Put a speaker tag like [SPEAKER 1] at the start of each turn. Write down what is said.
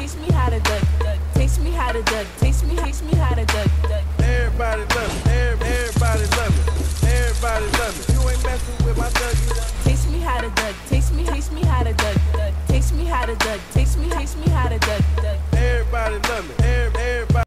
[SPEAKER 1] teach me how to duck, duck. Teach me how to duck, teach me, teach me how to duck, duck.
[SPEAKER 2] Everybody love me, everybody love me, everybody love me. You ain't messing with my duck.
[SPEAKER 1] Teach me how to duck, teach me, teach me how to duck, duck. Teach me how to duck, teach me, teach me how to duck, duck.
[SPEAKER 2] Everybody love me.